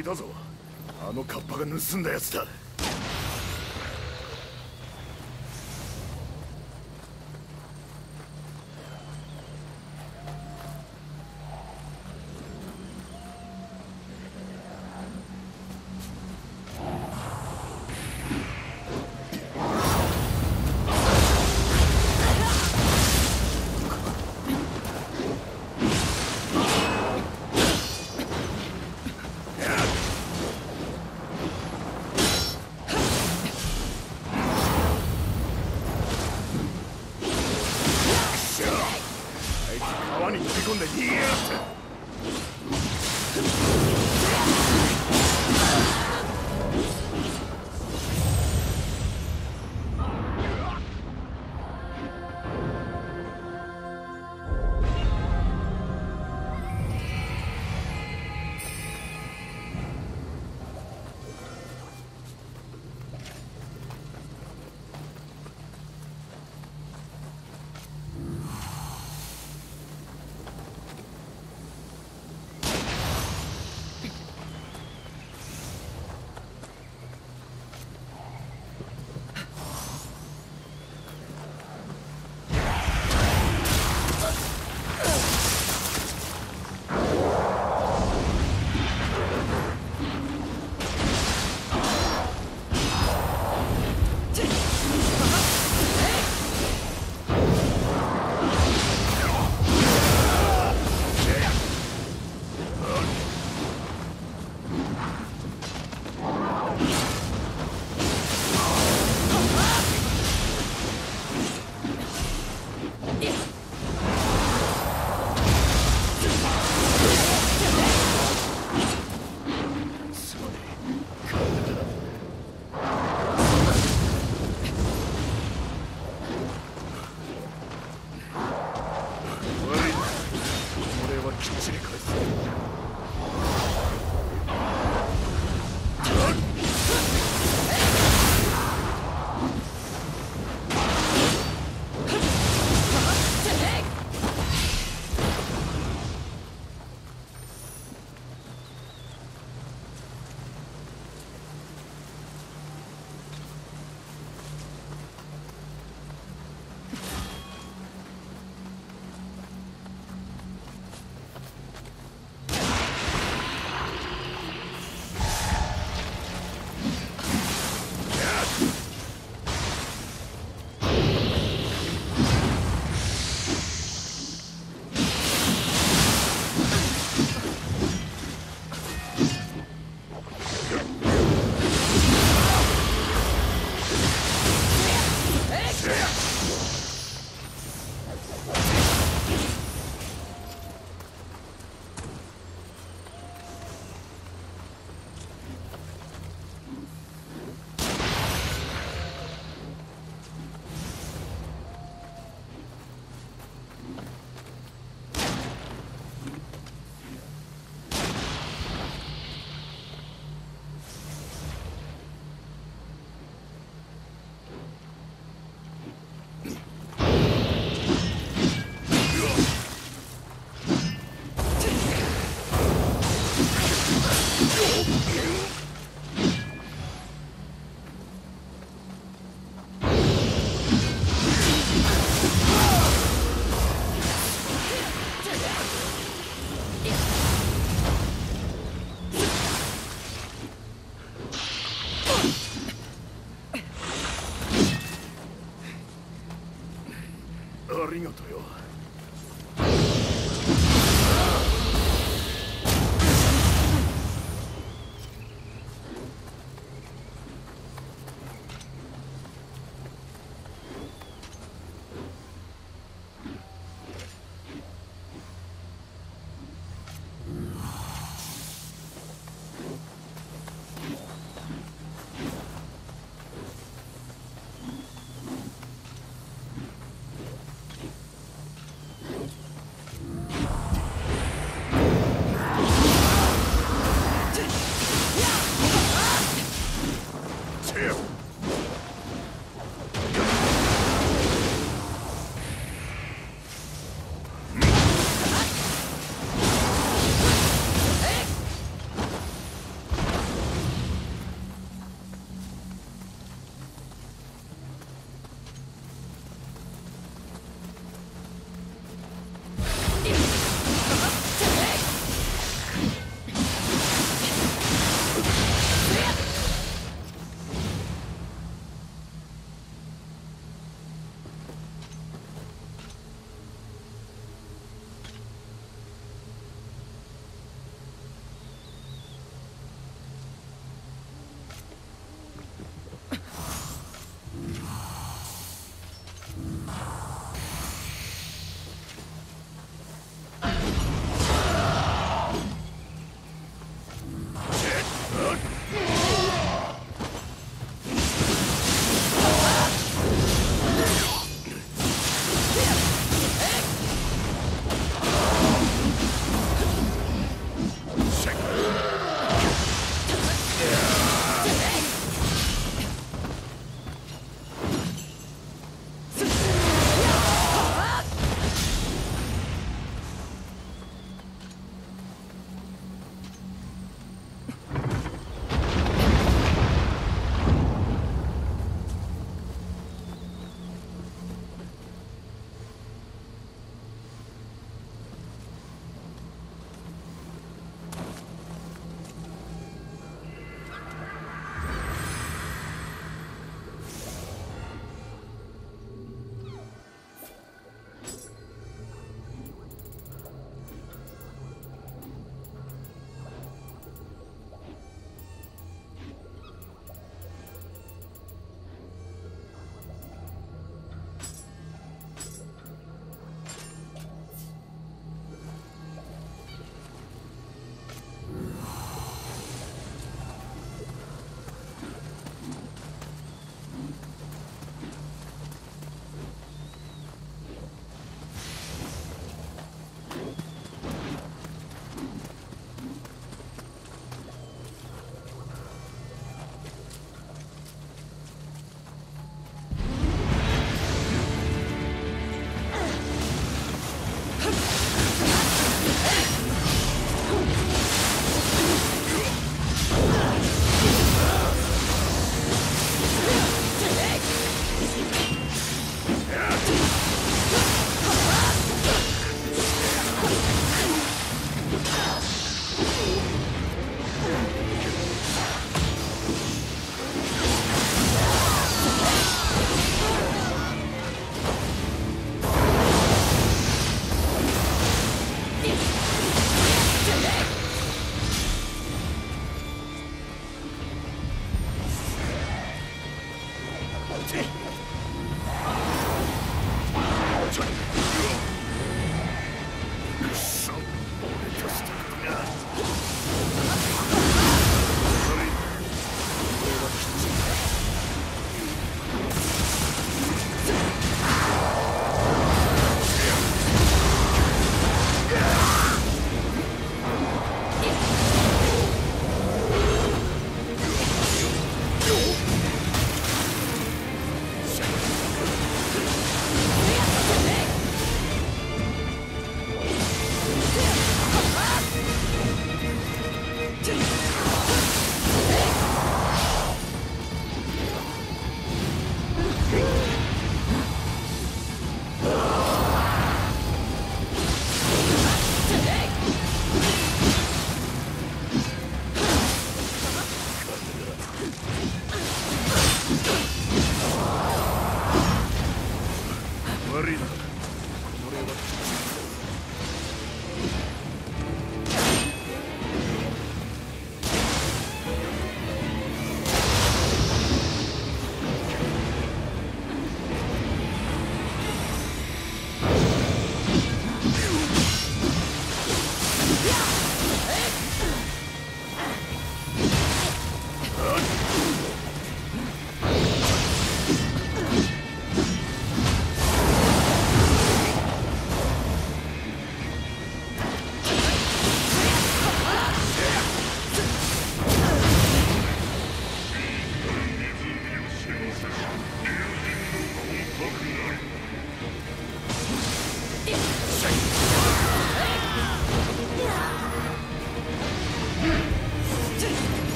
いたぞ。あのカッパが盗んだやつだ。川に飛び込んで逃げやがった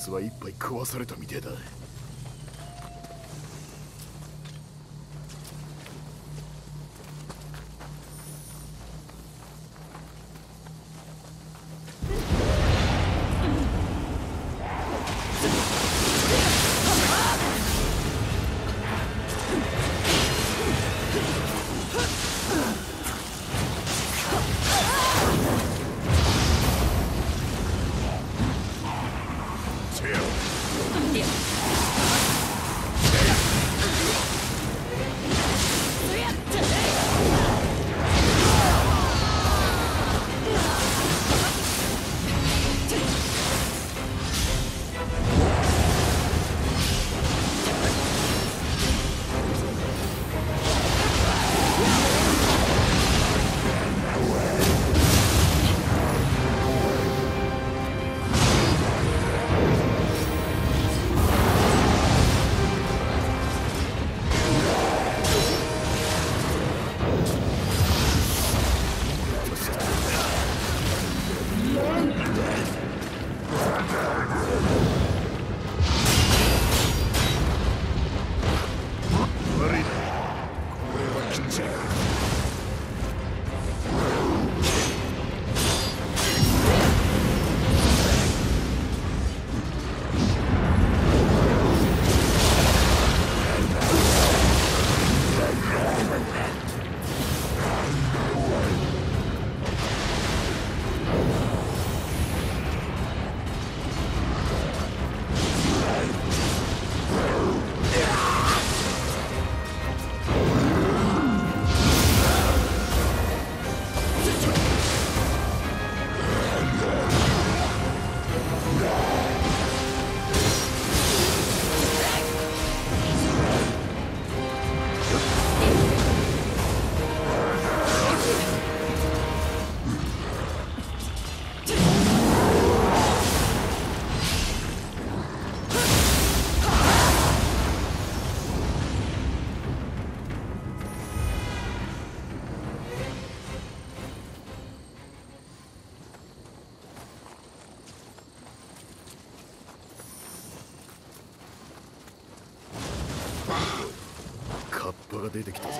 つは一杯食わされたみてえだ。出てきたぜ